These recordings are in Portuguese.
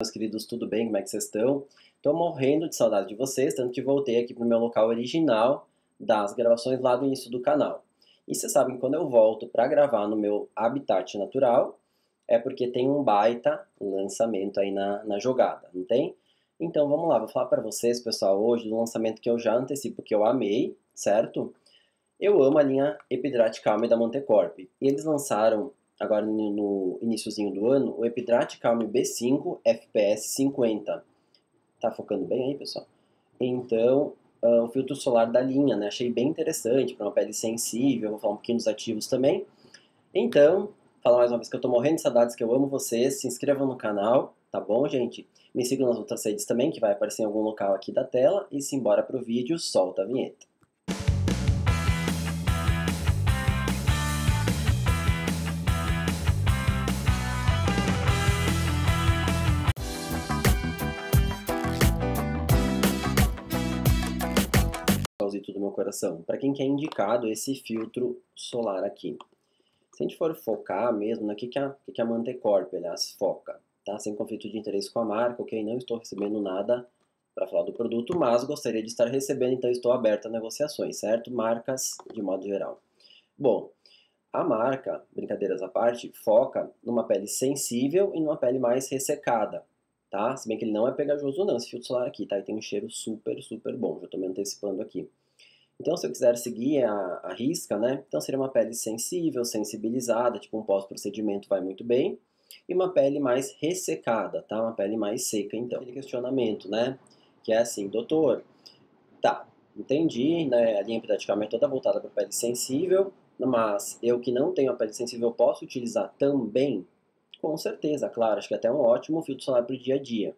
Meus queridos, tudo bem? Como é que vocês estão? Estou morrendo de saudade de vocês, tanto que voltei aqui para o meu local original das gravações lá do início do canal. E vocês sabem que quando eu volto para gravar no meu habitat natural, é porque tem um baita lançamento aí na, na jogada, não tem? Então vamos lá, vou falar para vocês, pessoal, hoje do lançamento que eu já antecipo que eu amei, certo? Eu amo a linha Epidrate Calme da Montecorp. E eles lançaram agora no iníciozinho do ano, o Epidrate Calm B5 FPS 50. Tá focando bem aí, pessoal? Então, uh, o filtro solar da linha, né? Achei bem interessante para uma pele sensível, vou falar um pouquinho dos ativos também. Então, falar mais uma vez que eu tô morrendo de saudades, que eu amo vocês, se inscrevam no canal, tá bom, gente? Me sigam nas outras redes também, que vai aparecer em algum local aqui da tela, e simbora pro vídeo, solta a vinheta. Meu coração, para quem quer indicado esse filtro solar aqui. Se a gente for focar mesmo no que, que, a, que, que a Mantecorp, aliás, foca, tá? Sem conflito de interesse com a marca, ok? Não estou recebendo nada para falar do produto, mas gostaria de estar recebendo, então estou aberto a negociações, certo? Marcas de modo geral. Bom, a marca, brincadeiras à parte, foca numa pele sensível e numa pele mais ressecada, tá? Se bem que ele não é pegajoso não, esse filtro solar aqui, tá? E tem um cheiro super, super bom, já estou me antecipando aqui. Então, se eu quiser seguir a, a risca, né? Então, seria uma pele sensível, sensibilizada, tipo um pós-procedimento vai muito bem. E uma pele mais ressecada, tá? Uma pele mais seca, então. Aquele questionamento, né? Que é assim, doutor, tá, entendi, né? A linha praticamente é toda voltada para pele sensível, mas eu que não tenho a pele sensível posso utilizar também? Com certeza, claro, acho que é até um ótimo filtro solar para o dia a dia.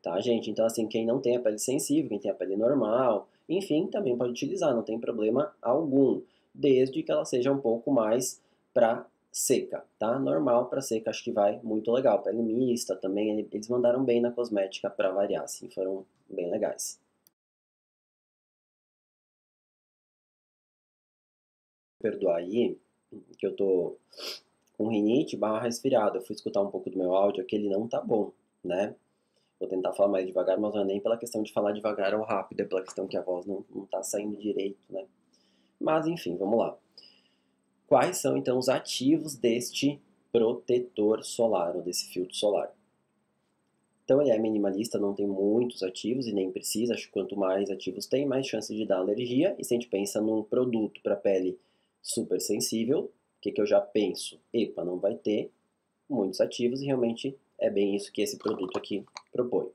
Tá, gente? Então, assim, quem não tem a pele sensível, quem tem a pele normal, enfim, também pode utilizar, não tem problema algum, desde que ela seja um pouco mais para seca, tá? Normal para seca, acho que vai muito legal. Pele mista também, eles mandaram bem na cosmética para variar, assim, foram bem legais. Perdoar aí, que eu tô com rinite barra resfriado. Eu fui escutar um pouco do meu áudio, aqui ele não tá bom, né? Vou tentar falar mais devagar, mas não é nem pela questão de falar devagar ou rápido, é pela questão que a voz não está saindo direito, né? Mas enfim, vamos lá. Quais são então os ativos deste protetor solar, ou desse filtro solar? Então ele é minimalista, não tem muitos ativos e nem precisa, acho que quanto mais ativos tem, mais chance de dar alergia. E se a gente pensa num produto para pele super sensível, o que, que eu já penso? Epa, não vai ter muitos ativos e realmente é bem isso que esse produto aqui propõe.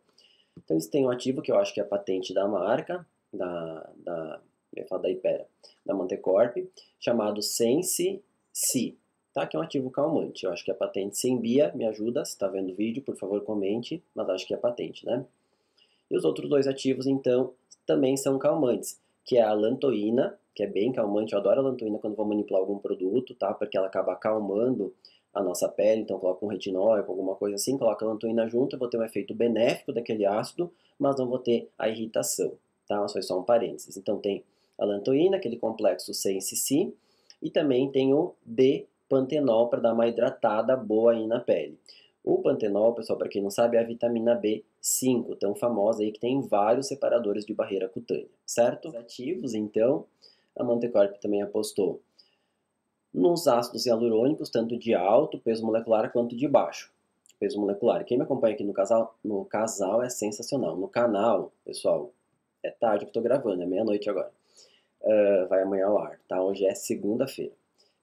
Então eles têm um ativo que eu acho que é a patente da marca, da, da, eu da Ipera, da Montecorp, chamado Sense-C, tá? que é um ativo calmante. Eu acho que a patente Sembia me ajuda, se está vendo o vídeo, por favor comente, mas acho que é a patente, né? E os outros dois ativos, então, também são calmantes, que é a lantoína, que é bem calmante, eu adoro a lantoína quando vou manipular algum produto, tá? Porque ela acaba acalmando a nossa pele, então coloca um retinol, alguma coisa assim, coloca a lantoína junto, eu vou ter um efeito benéfico daquele ácido, mas não vou ter a irritação, tá? Isso é só um parênteses. Então tem a lantoína, aquele complexo C e também tem o D-pantenol para dar uma hidratada boa aí na pele. O pantenol, pessoal, para quem não sabe, é a vitamina B5, tão famosa aí, que tem vários separadores de barreira cutânea, certo? Os ativos, então, a Montecorp também apostou nos ácidos hialurônicos, tanto de alto peso molecular quanto de baixo peso molecular. Quem me acompanha aqui no casal, no casal é sensacional. No canal, pessoal, é tarde que estou gravando, é meia-noite agora. Uh, vai amanhã ao ar, tá? Hoje é segunda-feira.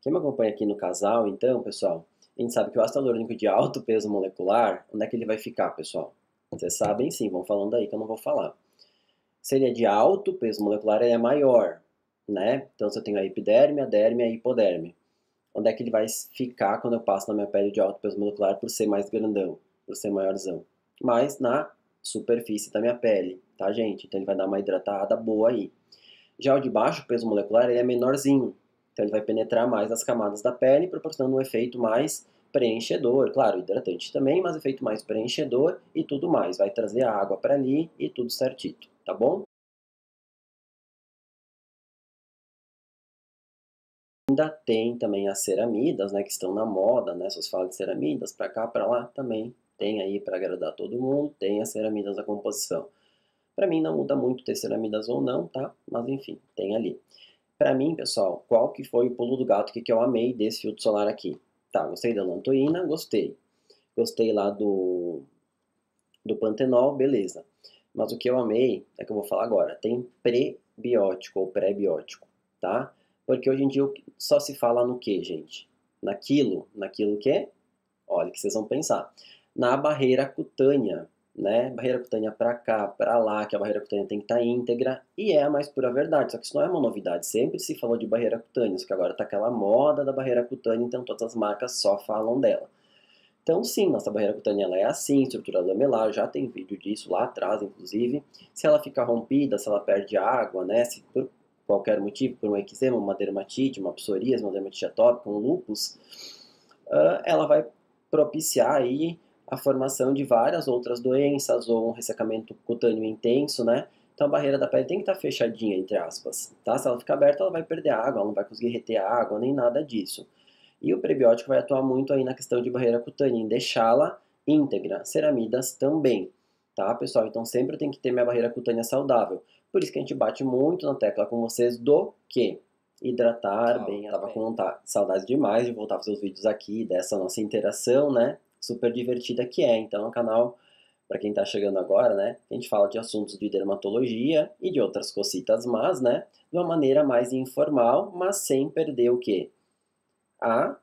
Quem me acompanha aqui no casal, então, pessoal, a gente sabe que o ácido hialurônico de alto peso molecular, onde é que ele vai ficar, pessoal? Vocês sabem sim, vão falando aí que eu não vou falar. Se ele é de alto peso molecular, ele é maior, né? Então, se eu tenho a epiderme, a derme e a hipoderme onde é que ele vai ficar quando eu passo na minha pele de alto peso molecular por ser mais grandão, por ser maiorzão. Mas na superfície da minha pele, tá, gente? Então ele vai dar uma hidratada boa aí. Já o de baixo peso molecular, ele é menorzinho. Então ele vai penetrar mais nas camadas da pele, proporcionando um efeito mais preenchedor, claro, hidratante também, mas efeito mais preenchedor e tudo mais. Vai trazer a água para ali e tudo certito, tá bom? Ainda tem também as ceramidas, né, que estão na moda, né, se fala de ceramidas, para cá, para lá, também tem aí para agradar todo mundo, tem as ceramidas da composição. Para mim não muda muito ter ceramidas ou não, tá? Mas enfim, tem ali. Para mim, pessoal, qual que foi o pulo do gato que, que eu amei desse filtro solar aqui? Tá, gostei da lantoína, gostei. Gostei lá do, do pantenol, beleza. Mas o que eu amei, é que eu vou falar agora, tem prebiótico ou pré-biótico, tá? Porque hoje em dia só se fala no que, gente? Naquilo, naquilo que? Olha, que vocês vão pensar. Na barreira cutânea, né? Barreira cutânea para cá, para lá, que a barreira cutânea tem que estar tá íntegra, e é a mais pura verdade. Só que isso não é uma novidade. Sempre se falou de barreira cutânea, só que agora tá aquela moda da barreira cutânea, então todas as marcas só falam dela. Então, sim, nossa barreira cutânea ela é assim, estrutura lamelar, já tem vídeo disso lá atrás, inclusive. Se ela ficar rompida, se ela perde água, né, se por qualquer motivo, por um eczema, uma dermatite, uma psoríase, uma dermatite atópica, um lúpus, uh, ela vai propiciar aí a formação de várias outras doenças ou um ressecamento cutâneo intenso, né? Então a barreira da pele tem que estar fechadinha, entre aspas, tá? Se ela ficar aberta, ela vai perder água, ela não vai conseguir reter água, nem nada disso. E o prebiótico vai atuar muito aí na questão de barreira cutânea, em deixá-la íntegra. Ceramidas também, tá, pessoal? Então sempre tem que ter minha barreira cutânea saudável. Por isso que a gente bate muito na tecla com vocês do que hidratar ah, bem. Tava bem. com saudades demais de voltar a fazer os vídeos aqui, dessa nossa interação, né? Super divertida que é. Então é um canal, para quem está chegando agora, né? A gente fala de assuntos de dermatologia e de outras cositas mas, né? De uma maneira mais informal, mas sem perder o quê? a,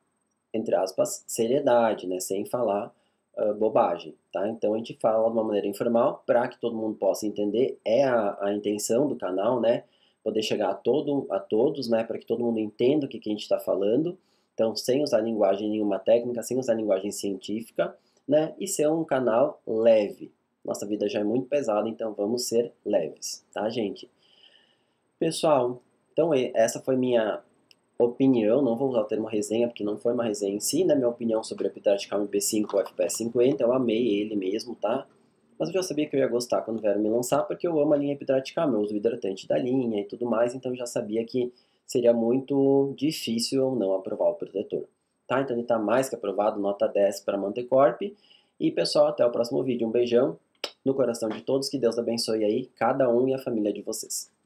entre aspas, seriedade, né? Sem falar uh, bobagem, tá? Então a gente fala de uma maneira informal para que todo mundo possa entender. É a, a intenção do canal, né? Poder chegar a, todo, a todos, né? Para que todo mundo entenda o que, que a gente está falando. Então, sem usar linguagem nenhuma técnica, sem usar linguagem científica, né? E ser um canal leve. Nossa vida já é muito pesada, então vamos ser leves, tá, gente? Pessoal, então essa foi minha opinião, não vou usar o termo resenha, porque não foi uma resenha em si, né? Minha opinião sobre o Epitário Calm P5 ou FPS 50, eu amei ele mesmo, tá? Mas eu já sabia que eu ia gostar quando vieram me lançar, porque eu amo a linha Epitário Calm, eu uso o hidratante da linha e tudo mais, então eu já sabia que seria muito difícil eu não aprovar o protetor. Tá? Então ele está mais que aprovado, nota 10 para Mantecorp. E pessoal, até o próximo vídeo. Um beijão no coração de todos, que Deus abençoe aí cada um e a família de vocês.